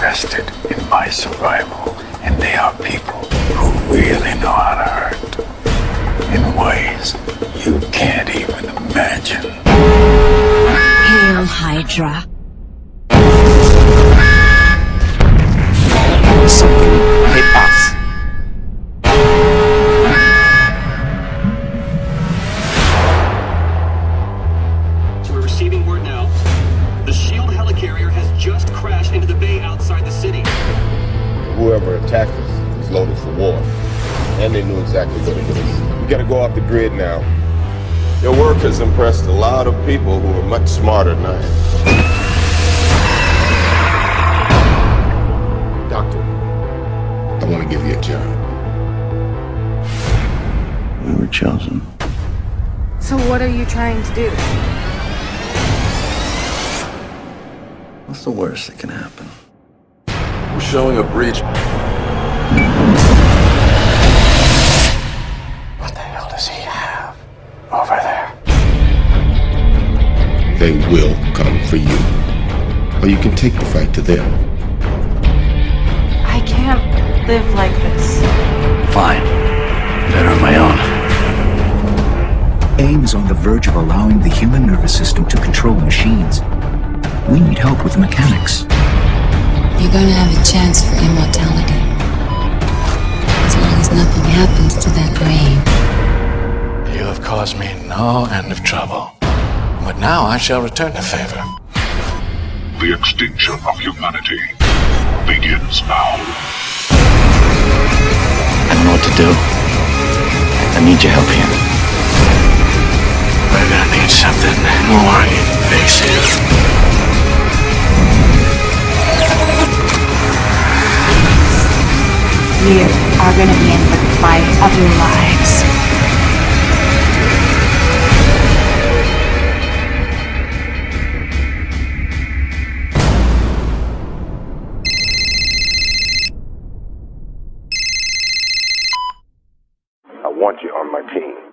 invested in my survival, and they are people who really know how to hurt in ways you can't even imagine. Hail Hydra. Whoever attacked us was loaded for war. And they knew exactly what to hit us. We gotta go off the grid now. Your work has impressed a lot of people who are much smarter than I am. Doctor, I want to give you a job. We were chosen. So what are you trying to do? What's the worst that can happen? We're showing a breach. What the hell does he have over there? They will come for you. Or you can take the fight to them. I can't live like this. Fine. Better on my own. AIM is on the verge of allowing the human nervous system to control machines. We need help with the mechanics. You're gonna have a chance for immortality. As long as nothing happens to that brain. You have caused me no end of trouble. But now I shall return the favor. The extinction of humanity begins now. I don't know what to do. I need your help here. You are gonna be in the fight of your lives. I want you on my team.